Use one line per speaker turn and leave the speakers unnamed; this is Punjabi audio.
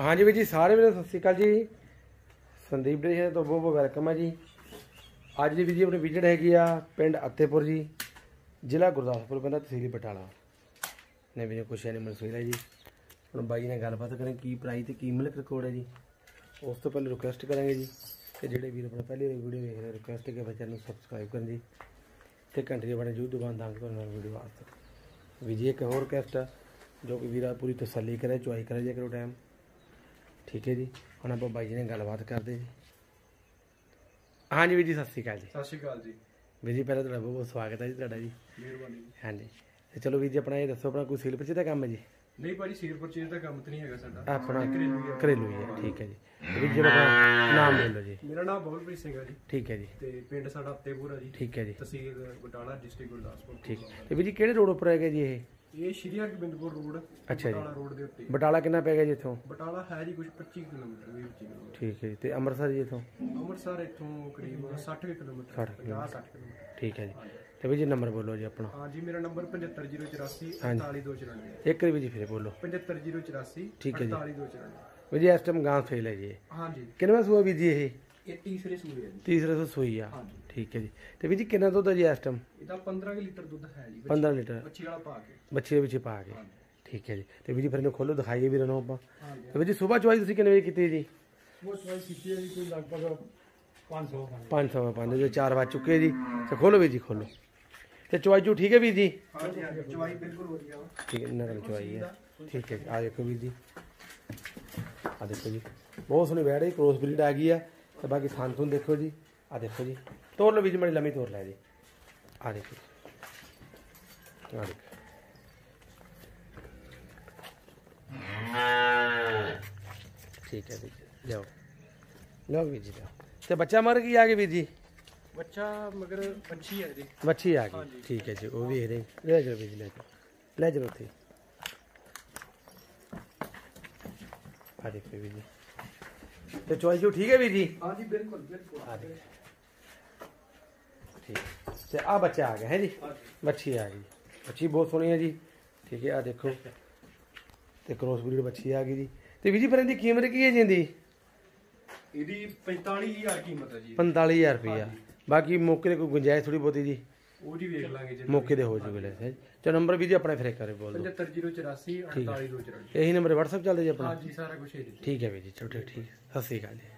ਹਾਂਜੀ ਵੀਰ ਜੀ, ਸਾਰੇ ਵੀਰੇ ਸਤਿ ਸ਼੍ਰੀ ਅਕਾਲ ਜੀ। ਸੰਦੀਪ ਡੇ ਤੋਂ ਬਹੁਤ ਬਹੁਤ ਵੈਲਕਮ ਹੈ ਜੀ। ਅੱਜ ਦੀ ਵੀਰ ਜੀ, ਆਪਣੀ ਵਿਜਿਟ ਹੈਗੀ ਆ ਪਿੰਡ ਅੱਤੇਪੁਰ ਜੀ, ਜ਼ਿਲ੍ਹਾ ਗੁਰਦਾਸਪੁਰ ਪੈਂਦਾ ਤਹਿਸੀਲ ਬਟਾਲਾ। ਨੇ ਵੀਰ ਕੁਛ ਨਹੀਂ ਸੇਲ ਹੈ ਜੀ ਹੁਣ ਬਾਈ ਨਾਲ ਗੱਲਬਾਤ ਕਰਾਂਗੇ, ਕੀ ਪ੍ਰਾਈਸ ਤੇ ਕੀ ਮਿਲਕ ਰਿਕਾਰਡ ਹੈ ਜੀ। ਉਸ ਤੋਂ ਪਹਿਲੇ ਰਿਕੁਐਸਟ ਕਰਾਂਗੇ ਜੀ, ਤੇ ਜਿਹੜੇ ਵੀਰ ਆਪਣਾ ਪਹਿਲੀ ਵੀਡੀਓ ਵੇਖ ਰਹੇ ਰਿਕੁਐਸਟ ਹੈ ਕਿ ਬੱਚਿਆਂ ਨੂੰ ਸਬਸਕ੍ਰਾਈਬ ਕਰਨ ਜੀ, ਤੇ ਘੰਟੇ ਦੇ ਬਣੇ YouTube ਦੁਕਾਨ ਦਾਂਗੇ ਤੁਹਾਨੂੰ ਨਾਲ ਵੀਡੀਓ ਵਾਸਤੇ। ਵੀ ਜੀ, ਇੱਕ ਹੋਰ ਰਿਕੁਐਸਟ ਆ, ਜੋ ਕਿ ਵੀਰਾ ਪੂਰੀ ਤਸੱਲੀ ਕਰੇ, ਚੁਆਈ ਕਰੇ ਜੇ ਕਰੋ ਟਾਈਮ ਠੀਕ ਹੈ ਜੀ। ਹੁਣ ਆਪਾਂ ਬਾਈ ਜੀ ਨਾਲ ਗੱਲਬਾਤ ਕਰਦੇ ਜੀ। ਹਾਂਜੀ ਵੀਰ ਜੀ ਸਤਿ ਸ਼੍ਰੀ ਅਕਾਲ ਜੀ।
ਸਤਿ ਸ਼੍ਰੀ ਅਕਾਲ ਜੀ।
ਵੀਰ ਜੀ ਪਹਿਲਾਂ ਤੁਹਾਡਾ ਬਹੁਤ ਬਹੁਤ ਸਵਾਗਤ ਹੈ ਜੀ ਤੁਹਾਡਾ ਜੀ।
ਮਿਹਰਬਾਨੀ ਜੀ।
ਹਾਂਜੀ। ਤੇ ਚਲੋ ਵੀਰ ਜੀ ਆਪਣਾ ਇਹ ਦੱਸੋ ਆਪਣਾ ਕੋਈ ਸੇਲ ਪਰਚੇ ਦਾ ਕੰਮ ਹੈ ਜੀ?
ਨਹੀਂ ਭਾਜੀ ਸੀਰ ਪਰਚੇਜ਼ ਦਾ ਕੰਮ ਤਾਂ ਨਹੀਂ ਹੈਗਾ ਸਾਡਾ।
ਆਪਣਾ
ਘਰੇਲੂ ਹੀ
ਹੀ। ਠੀਕ ਹੈ ਜੀ। ਵੀਰ ਜੀ ਆਪਣਾ ਨਾਮ ਲੈ ਲਓ ਜੀ।
ਮੇਰਾ ਨਾਮ ਬਬਲਪ੍ਰੀਤ ਸਿੰਘ ਹੈ ਜੀ।
ਠੀਕ ਹੈ ਜੀ।
ਤੇ ਪਿੰਡ ਸਾਡਾ ਅੱਤੇਪੁਰ ਹੈ ਜੀ।
ਠੀਕ ਹੈ ਜੀ।
ਤਹਿਸੀਲ ਬਟਾਲਾ ਡਿਸਟ੍ਰਿਕਟ ਗੁਰਦਾਸਪੁਰ।
ਠੀਕ। ਤੇ ਵੀਰ ਜੀ ਕਿਹੜੇ ਰੋਡ ਉੱਪਰ ਹੈਗਾ ਜੀ ਇਹ?
ਇਹ ਸ਼੍ਰੀ ਹਰਗੋਬਿੰਦਪੁਰ ਰੋਡ
ਅੱਛਾ ਜੀ।
ਬਟਾਲਾ ਰੋਡ ਦੇ ਉੱਤੇ।
ਬਟਾਲਾ ਕਿੰਨਾ ਪੈ ਗਿਆ ਜੀ ਇੱਥੋਂ?
ਬਟਾਲਾ ਹੈ ਜੀ ਕੁਝ 25 ਕਿਲੋਮੀਟਰ ਵੀ 25 ਕਿਲੋਮੀਟਰ।
ਠੀਕ ਹੈ ਜੀ ਤੇ ਅੰਮ੍ਰਿਤਸਰ ਜੀ ਇੱਥੋਂ?
ਅੰਮ੍ਰਿਤਸਰ ਇੱਥੋਂ ਕਰੀਬ 60 ਕਿਲੋਮੀਟਰ
60
50 60 ਕਿਲੋਮੀਟਰ।
ਠੀਕ ਹੈ ਜੀ। ਤੇ ਵੀਰ ਜੀ ਨੰਬਰ ਬੋਲੋ ਜੀ ਆਪਣਾ।
ਹਾਂ ਜੀ ਮੇਰਾ ਨੰਬਰ 75084
ਹਾਂਜੀ।
48294
ਇੱਕ ਵਾਰੀ ਵੀਰ ਜੀ ਫਿਰ ਬੋਲੋ।
75084
ਠੀਕ ਹੈ ਜੀ।
48294
ਵੀਰ ਜੀ ਇਸ ਟਾਈਮ ਗਾਂ ਫੇਲ ਹੈ ਜੀ। ਇਹ।
ਹਾਂ ਜੀ।
ਕਿੰਨਵਾਂ ਸੂਆ ਵੀਰ ਜੀ ਇਹ?
ਇਹ ਤੀਸਰੇ ਸੂਏ ਹੈ ਜੀ।
ਤੀਸਰਾ ਸੂ ਸੂਈ ਆ।
ਹਾਂਜੀ
ਠੀਕ ਹੈ ਜੀ। ਤੇ ਵੀਰ ਜੀ ਕਿੰਨਾ ਦੁੱਧ ਹੈ ਜੀ ਇਸ ਟਾਈਮ
ਇਹਦਾ 15 ਕੁ ਲੀਟਰ ਦੁੱਧ ਹੈ ਜੀ
15 ਲੀਟਰ।
ਬੱਚੀ ਵਾਲਾ ਪਾ ਕੇ।
ਬੱਚੇ ਦੇ ਵਿੱਚ ਪਾ ਕੇ। ਠੀਕ ਹੈ ਜੀ। ਤੇ ਵੀਰ ਜੀ ਫਿਰ ਇਹਨੂੰ ਖੋਲੋ ਦਿਖਾਈਏ ਵੀਰਾਂ ਨੂੰ ਆਪਾਂ।
ਹਾਂਜੀ।
ਤੇ ਵੀਰ ਜੀ ਸਵੇਰ ਚੋਈ ਤੁਸੀਂ ਕਿੰਨੇ ਵਜੇ ਕੀਤੀ ਜੀ?
ਉਹ ਚਵਾਈ ਕੀਤੀ ਹੈ ਜੀ ਕੋਈ ਲਗਭਗ 500
500 ਪੰਜ ਦੇ 4 ਵੱਜ ਚੁੱਕੇ ਜੀ। ਤੇ ਖੋਲੋ ਵੀਰ ਜੀ ਖੋਲੋ ਤੇ ਚਵਾਈ ਚੂ ਠੀਕ ਹੈ ਵੀਰ ਜੀ?
ਹਾਂਜੀ ਹਾਂਜੀ ਚਵਾਈ ਬਿਲਕੁਲ ਵਧੀਆ ਵਾ।
ਠੀਕ ਹੈ ਨਰਮ ਚਵਾਈ ਹੈ। ਠੀਕ ਹੈ ਜੀ ਆ ਦੇਖੋ ਵੀਰ ਜੀ। ਆ ਦੇਖੋ ਜੀ। ਬਹੁਤ ਸੋਹਣੀ ਵੈੜ ਹੈ ਕ੍ਰੋਸ ਬਰੀਡ ਆ ਗਈ ਹੈ। ਤੇ ਬਾਕੀ ਸੰਤੂਨ ਦੇਖੋ ਜੀ। ਆ ਦੇਖੋ ਜੀ। ਤੋੜ ਲਓ ਵੀਰ ਜੀ ਮੜੀ ਲੰਮੀ ਤੋੜ ਲੈ ਜੀ। ਆ ਦੇਖੋ। ਜੀ। ਆ ਦੇਖੋ। ਠੀਕ ਹੈ ਵੀਰ ਜੀ ਲਿਆਓ। ਲਓ ਵੀਰ ਜੀ ਲਿਆਓ। ਤੇ ਬੱਚਾ ਮਰ ਗਈ ਆ ਗਈ ਵੀਰ ਜੀ?
ਬੱਚਾ ਮਗਰ ਪੰਛੀ ਹੈ ਜੀ।
ਮੱਛੀ ਆ ਗਈ। ਠੀਕ ਹੈ ਜੀ ਉਹ ਵੀ ਇਹਦੇ ਲੈ ਜਾਓ ਵੀਰ ਜੀ ਲੈ ਜਾਓ। ਲੈ ਜਾਓ ਉੱਥੇ। ਆ ਦੇਖੋ ਵੀਰ ਜੀ। ਤੇ ਜੋ ਠੀਕ ਹੈ ਵੀਰ ਜੀ?
ਹਾਂਜੀ ਬਿਲਕੁਲ ਬਿਲਕੁਲ।
ਆ ਦੇਖੋ। ਠੀਕ। ਤੇ ਆ ਬੱਚਾ ਆ ਗਿਆ ਹੈ ਜੀ? ਮੱਛੀ ਆ ਗਈ। ਮੱਛੀ ਬਹੁਤ ਸੋਹਣੀ ਹੈ ਜੀ। ਠੀਕ ਹੈ ਆ ਦੇਖੋ। ਤੇ ਕ੍ਰੋਸ ਬਰੀਡ ਮੱਛੀ ਆ ਗਈ ਜੀ। ਤੇ ਵੀਰ ਜੀ ਫਿਰ ਇਹਦੀ ਕੀਮਤ ਕੀ ਹੈ ਜਿੰਦੀ
ਇਹਦੀ? 45000 ਕੀਮਤ ਹੈ ਜੀ।
45000 ਰੁਪਇਆ ਬਾਕੀ ਮੌਕੇ ਤੇ ਕੋਈ ਗੁੰਜਾਇਸ਼ ਥੋੜੀ ਬਹੁਤੀ ਜੀ?
ਉਹ ਜੀ ਵੇਖ ਲਾਂਗੇ ਜੀ
ਮੌਕੇ ਤੇ ਹੋ ਜੂਗੇ ਲੈ ਚਲੋ ਨੰਬਰ ਵੀ ਜੀ ਆਪਣਾ ਫਿਰ ਇੱਕ ਵਾਰੀ ਬੋਲ ਦਿਓ।
75084 48294
ਇਹੀ ਨੰਬਰ WhatsApp ਚੱਲਦਾ ਜੀ ਆਪਣਾ?
ਹਾਂਜੀ ਸਾਰਾ ਕੁਝ ਹੈ ਜੀ
ਠੀਕ ਹੈ ਵੀਰ ਜੀ ਚਲੋ ਠੀਕ ਠੀਕ ਸਤਿ ਸ਼੍ਰੀ ਅਕਾਲ ਜੀ।